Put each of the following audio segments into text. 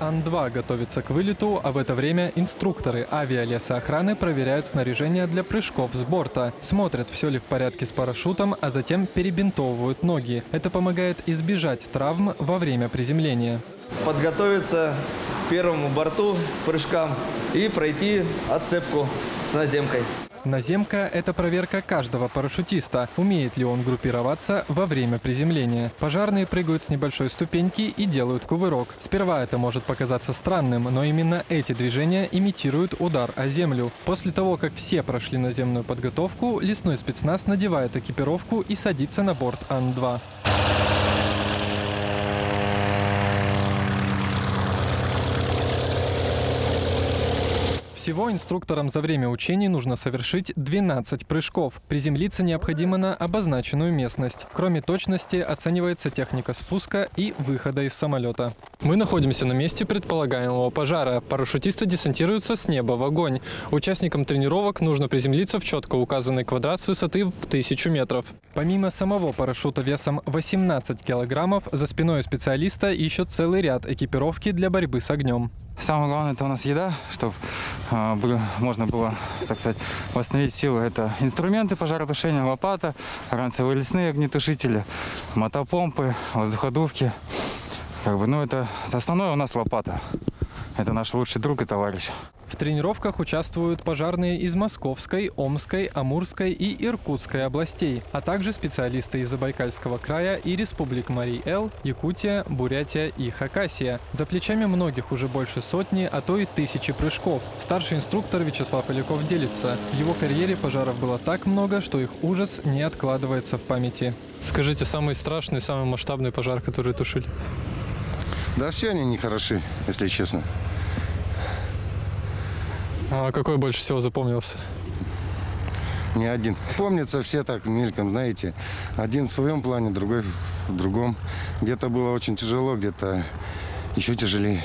Ан-2 готовится к вылету, а в это время инструкторы авиалесоохраны проверяют снаряжение для прыжков с борта, смотрят, все ли в порядке с парашютом, а затем перебинтовывают ноги. Это помогает избежать травм во время приземления. подготовиться к первому борту прыжкам и пройти отцепку с наземкой. Наземка – это проверка каждого парашютиста, умеет ли он группироваться во время приземления. Пожарные прыгают с небольшой ступеньки и делают кувырок. Сперва это может показаться странным, но именно эти движения имитируют удар о землю. После того, как все прошли наземную подготовку, лесной спецназ надевает экипировку и садится на борт Ан-2. Всего инструкторам за время учений нужно совершить 12 прыжков. Приземлиться необходимо на обозначенную местность. Кроме точности, оценивается техника спуска и выхода из самолета. Мы находимся на месте предполагаемого пожара. Парашютисты десантируются с неба в огонь. Участникам тренировок нужно приземлиться в четко указанный квадрат с высоты в 1000 метров. Помимо самого парашюта весом 18 килограммов, за спиной у специалиста еще целый ряд экипировки для борьбы с огнем. Самое главное это у нас еда, чтобы можно было, так сказать, восстановить силы. Это инструменты пожаротушения, лопата, ранцевые лесные огнетушители, мотопомпы, воздуходувки. Как бы, ну, это основное у нас лопата. Это наш лучший друг и товарищ. В тренировках участвуют пожарные из Московской, Омской, Амурской и Иркутской областей, а также специалисты из Забайкальского края и республик Марий-Эл, Якутия, Бурятия и Хакасия. За плечами многих уже больше сотни, а то и тысячи прыжков. Старший инструктор Вячеслав Поляков делится. В его карьере пожаров было так много, что их ужас не откладывается в памяти. Скажите, самый страшный, самый масштабный пожар, который тушили? Да все они не хороши, если честно. А какой больше всего запомнился? Ни один. Помнится все так мельком, знаете. Один в своем плане, другой в другом. Где-то было очень тяжело, где-то еще тяжелее.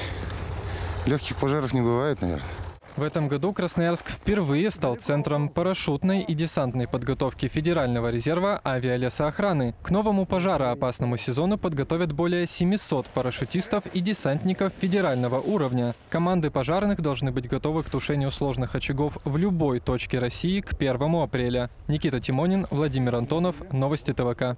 Легких пожаров не бывает, наверное. В этом году Красноярск впервые стал центром парашютной и десантной подготовки Федерального резерва авиалесоохраны. К новому пожароопасному сезону подготовят более 700 парашютистов и десантников федерального уровня. Команды пожарных должны быть готовы к тушению сложных очагов в любой точке России к 1 апреля. Никита Тимонин, Владимир Антонов, Новости ТВК.